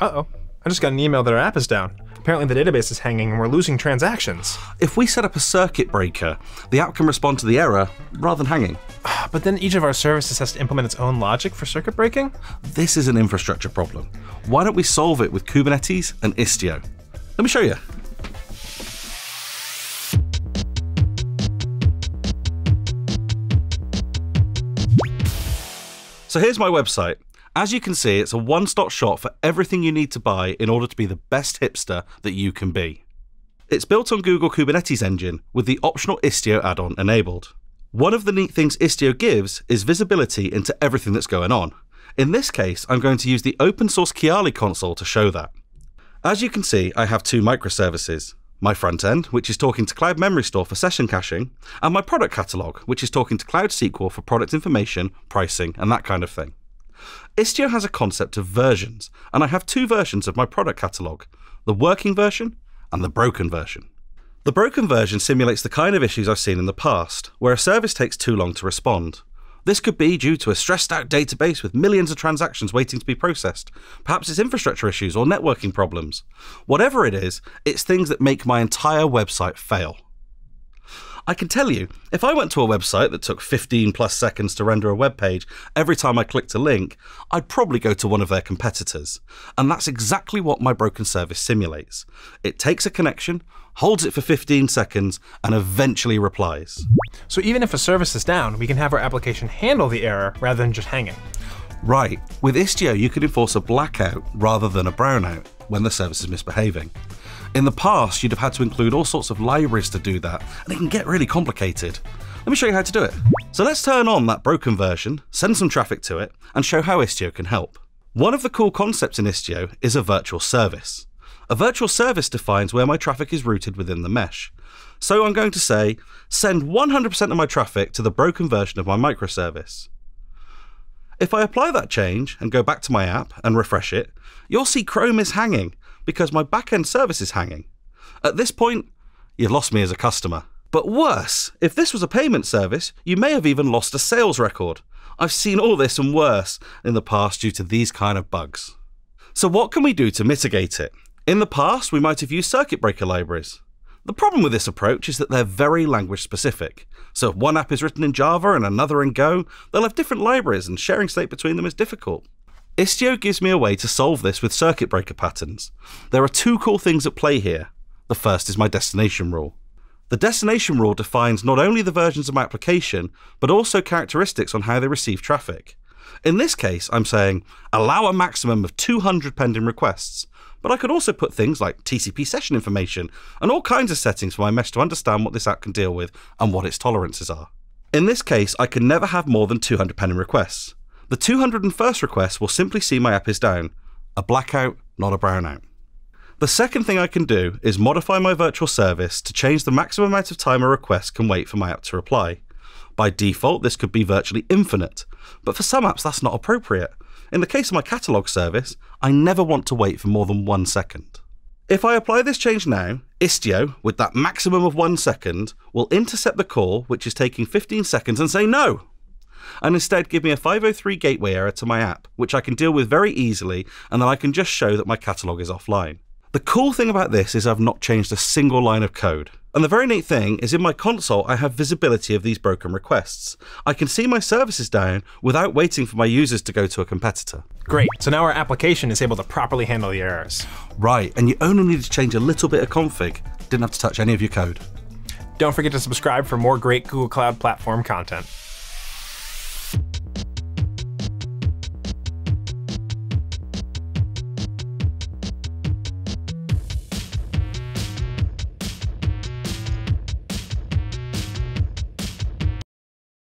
Uh-oh. I just got an email that our app is down. Apparently the database is hanging and we're losing transactions. If we set up a circuit breaker, the app can respond to the error rather than hanging. But then each of our services has to implement its own logic for circuit breaking? This is an infrastructure problem. Why don't we solve it with Kubernetes and Istio? Let me show you. So here's my website. As you can see, it's a one stop shop for everything you need to buy in order to be the best hipster that you can be. It's built on Google Kubernetes Engine with the optional Istio add on enabled. One of the neat things Istio gives is visibility into everything that's going on. In this case, I'm going to use the open source Kiali console to show that. As you can see, I have two microservices. My front end, which is talking to Cloud Memorystore for session caching, and my product catalog, which is talking to Cloud SQL for product information, pricing, and that kind of thing. Istio has a concept of versions, and I have two versions of my product catalog the working version and the broken version. The broken version simulates the kind of issues I've seen in the past, where a service takes too long to respond. This could be due to a stressed out database with millions of transactions waiting to be processed. Perhaps it's infrastructure issues or networking problems. Whatever it is, it's things that make my entire website fail. I can tell you, if I went to a website that took 15 plus seconds to render a web page every time I clicked a link, I'd probably go to one of their competitors. And that's exactly what my broken service simulates. It takes a connection, holds it for 15 seconds, and eventually replies. So even if a service is down, we can have our application handle the error rather than just hanging. Right, with Istio, you can enforce a blackout rather than a brownout when the service is misbehaving. In the past, you'd have had to include all sorts of libraries to do that, and it can get really complicated. Let me show you how to do it. So let's turn on that broken version, send some traffic to it, and show how Istio can help. One of the cool concepts in Istio is a virtual service. A virtual service defines where my traffic is routed within the mesh. So I'm going to say, send 100% of my traffic to the broken version of my microservice. If I apply that change and go back to my app and refresh it, you'll see Chrome is hanging because my backend service is hanging. At this point, you've lost me as a customer. But worse, if this was a payment service, you may have even lost a sales record. I've seen all this and worse in the past due to these kind of bugs. So, what can we do to mitigate it? In the past, we might have used circuit breaker libraries. The problem with this approach is that they're very language specific. So, if one app is written in Java and another in Go, they'll have different libraries, and sharing state between them is difficult. Istio gives me a way to solve this with circuit breaker patterns. There are two cool things at play here. The first is my destination rule. The destination rule defines not only the versions of my application, but also characteristics on how they receive traffic. In this case, I'm saying allow a maximum of 200 pending requests, but I could also put things like TCP session information and all kinds of settings for my mesh to understand what this app can deal with and what its tolerances are. In this case, I can never have more than 200 pending requests. The 201st request will simply see my app is down. A blackout, not a brownout. The second thing I can do is modify my virtual service to change the maximum amount of time a request can wait for my app to reply. By default, this could be virtually infinite, but for some apps that's not appropriate. In the case of my catalog service, I never want to wait for more than one second. If I apply this change now, Istio, with that maximum of one second, will intercept the call, which is taking 15 seconds, and say no and instead give me a 503 gateway error to my app, which I can deal with very easily, and then I can just show that my catalog is offline. The cool thing about this is I've not changed a single line of code. And the very neat thing is in my console, I have visibility of these broken requests. I can see my services down without waiting for my users to go to a competitor. Great, so now our application is able to properly handle the errors. Right, and you only need to change a little bit of config. Didn't have to touch any of your code. Don't forget to subscribe for more great Google Cloud Platform content.